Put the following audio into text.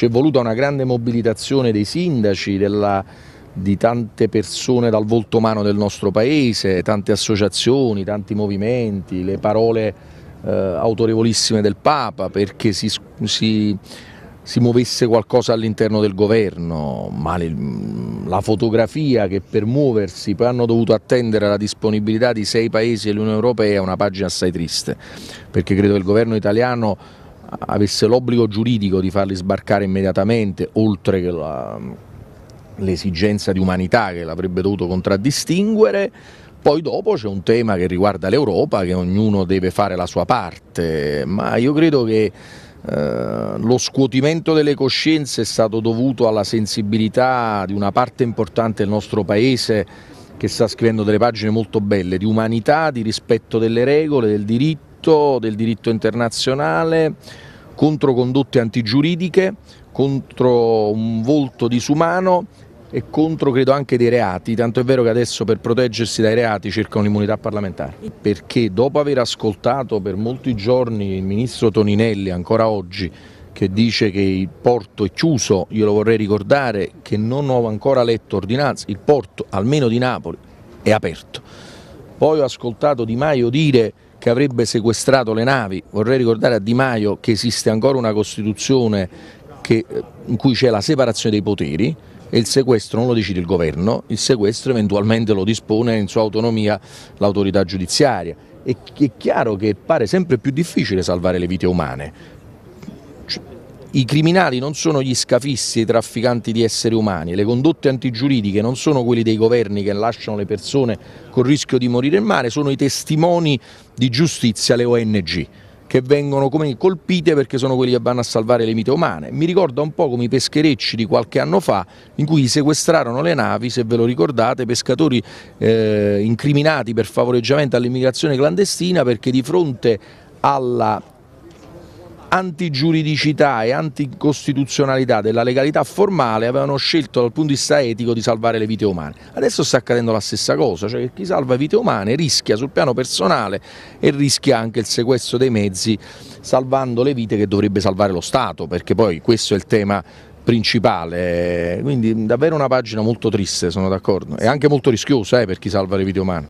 Ci è voluta una grande mobilitazione dei sindaci, della, di tante persone dal volto umano del nostro paese, tante associazioni, tanti movimenti, le parole eh, autorevolissime del Papa perché si, si, si muovesse qualcosa all'interno del governo, ma le, la fotografia che per muoversi poi hanno dovuto attendere la disponibilità di sei paesi dell'Unione Europea è una pagina assai triste, perché credo che il governo italiano avesse l'obbligo giuridico di farli sbarcare immediatamente, oltre che l'esigenza di umanità che l'avrebbe dovuto contraddistinguere, poi dopo c'è un tema che riguarda l'Europa, che ognuno deve fare la sua parte, ma io credo che eh, lo scuotimento delle coscienze è stato dovuto alla sensibilità di una parte importante del nostro Paese che sta scrivendo delle pagine molto belle di umanità, di rispetto delle regole, del diritto, del diritto internazionale, contro condotte antigiuridiche, contro un volto disumano e contro credo anche dei reati, tanto è vero che adesso per proteggersi dai reati cercano l'immunità parlamentare, perché dopo aver ascoltato per molti giorni il ministro Toninelli ancora oggi che dice che il porto è chiuso, io lo vorrei ricordare che non ho ancora letto ordinanze, il porto almeno di Napoli è aperto. Poi ho ascoltato Di Maio dire che avrebbe sequestrato le navi, vorrei ricordare a Di Maio che esiste ancora una Costituzione che, in cui c'è la separazione dei poteri, e il sequestro non lo decide il governo, il sequestro eventualmente lo dispone in sua autonomia l'autorità giudiziaria. E è chiaro che pare sempre più difficile salvare le vite umane. I criminali non sono gli scafisti i trafficanti di esseri umani, le condotte antigiuridiche non sono quelli dei governi che lasciano le persone col rischio di morire in mare, sono i testimoni di giustizia, le ONG che vengono colpite perché sono quelli che vanno a salvare le vite umane. Mi ricorda un po' come i pescherecci di qualche anno fa in cui sequestrarono le navi, se ve lo ricordate, pescatori eh, incriminati per favoreggiamento all'immigrazione clandestina perché di fronte alla antigiuridicità e anticostituzionalità della legalità formale avevano scelto dal punto di vista etico di salvare le vite umane. Adesso sta accadendo la stessa cosa, cioè chi salva vite umane rischia sul piano personale e rischia anche il sequestro dei mezzi salvando le vite che dovrebbe salvare lo Stato, perché poi questo è il tema principale, quindi davvero una pagina molto triste, sono d'accordo, e anche molto rischiosa eh, per chi salva le vite umane.